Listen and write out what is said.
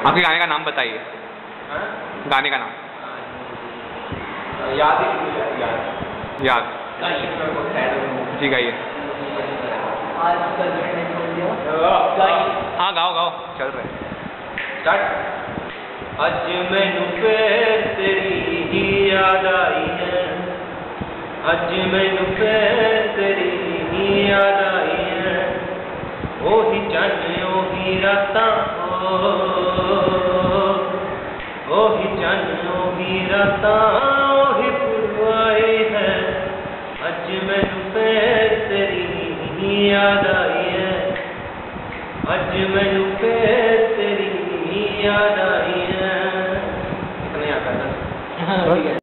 आपके गाने का नाम बताइए हाँ? गाने का नाम याद ही नहीं है, याद याद जी गाइए आज गर्लफ्रेंड ने छोड़ दिया हाँ गाओ गाओ चल रहे स्टार्ट ਅੱਜ ਮੈਨੂੰ ਫੇਰ ਤੇਰੀ ਹੀ ਯਾਦ ਆਈ ਹੈ ਅੱਜ ਮੈਨੂੰ ਫੇਰ ਤੇਰੀ ਹੀ ਯਾਦ ਆਈ ਹੈ ਉਹੀ ਚੰਨ ਉਹੀ ਰਾਤਾਂ जन्मों की रताओं ही पुरवाए हैं। अजमन पैर तेरी याद आई है। अज मैं पैर तेरी याद आई हाँ, है। कितने आता